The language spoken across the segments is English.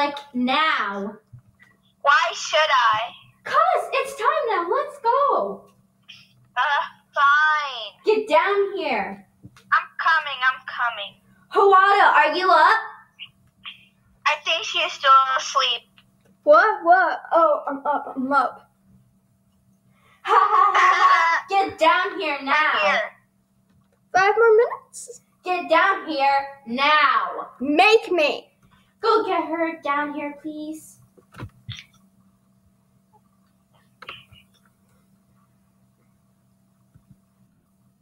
like now. Why should I? Cause it's time now. Let's go. Uh, fine. Get down here. I'm coming, I'm coming. Huata, are you up? I think she is still asleep. What? What? Oh, I'm up. I'm up. Ha ha ha ha. Get down here now. Here. Five more minutes. Get down here now. Make me. Go get her down here, please.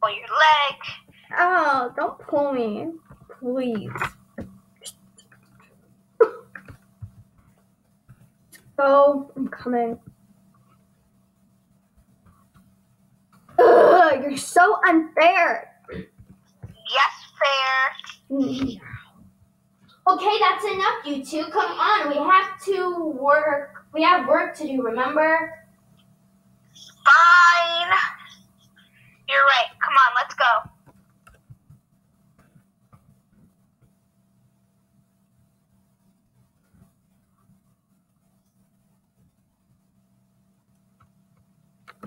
Pull your leg. Oh, don't pull me, please. Go. I'm coming. Ugh, you're so unfair. Yes, fair. Mm-hmm. Okay, that's enough, you two. Come on, we have to work. We have work to do, remember? Fine. You're right. Come on, let's go.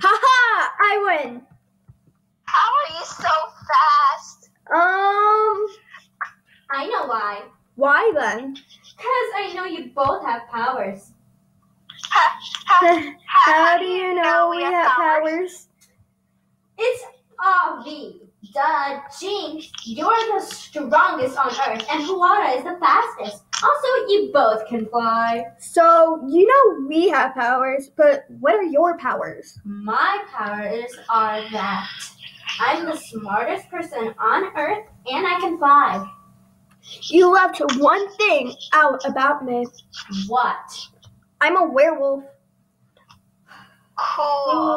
Haha! I win. How are you so fast? Um. I know why. Why then? Because I know you both have powers. Ha, ha, How do you know we have powers? It's obvi. Duh, Jinx, you're the strongest on Earth, and Huata is the fastest. Also, you both can fly. So, you know we have powers, but what are your powers? My powers are that I'm the smartest person on Earth, and I can fly. You left one thing out about me. What? I'm a werewolf. Cool.